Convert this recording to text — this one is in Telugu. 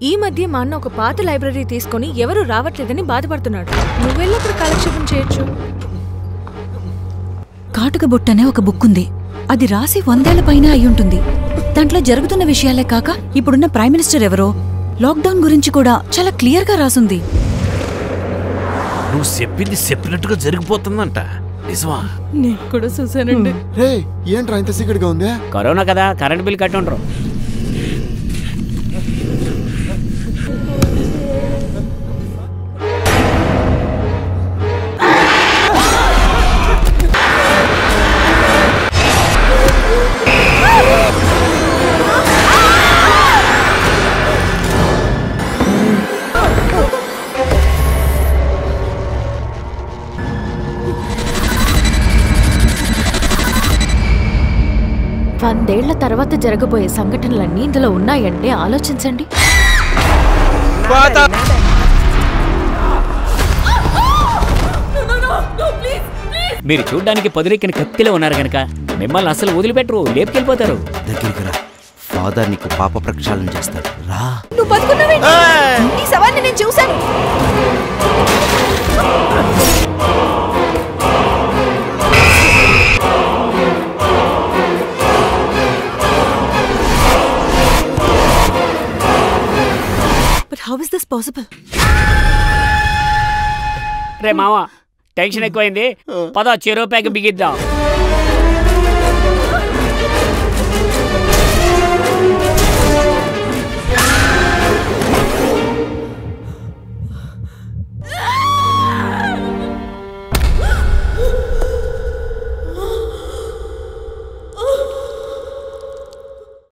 ఈ మధ్య మా అన్న ఒక పాత లైబ్రరీ తీసుకొని ఎవరు రావట్లేదని బాధపడుతున్నాడు. నువ్వెళ్ళి అక్కడ కాలక్షేపం చేయొచ్చు. కాటుక బుట్ట అనే ఒక బుక్ ఉంది. అది రాసి వందేళ్ళ పైన అయ్యుంటుంది దాంట్లో జరుగుతున్న విషయాలే కాక ఇప్పుడున్న ప్రైమ్ మినిస్టర్ ఎవరో లాక్డౌన్ గురించి కూడా చాలా క్లియర్గా రాసుంది. నువ్వు చెప్పింది చెప్పినట్టుగా జరిగిపోతుందంట. నిజమా? నేను కూడా చూసానండి రే ఏంట్రా ఇంత సీక్రెట్గా ఉంది? కరోనా కదా కరెంట్ బిల్ కట్టి ఉండరు వందేళ్ళ తర్వాత జరగబోయే సంఘటనలన్నీ ఇందులో ఉన్నాయంటే ఆలోచించండి. మీరు చూడ్డానికి పొదిరెక్కిన కత్తిలో ఉన్నారు గనక. మిమ్మల్ని అసలు వదిలిపెట్టరు లేపుకెళ్ళిపోతారు. దగ్గరికి రా. ఫాదర్ నీకు పాప ప్రక్షాళన చేస్తాడు. రా. నువ్వు బతుకున్నావేంటి? నీ సవాల్ని నేను చూశాను. హౌ ఇస్ దిస్ పాసిబుల్ రే మావా టెన్షన్ ఎక్కువైంది. పద చెరో ప్యాక్ బిగిద్దాం.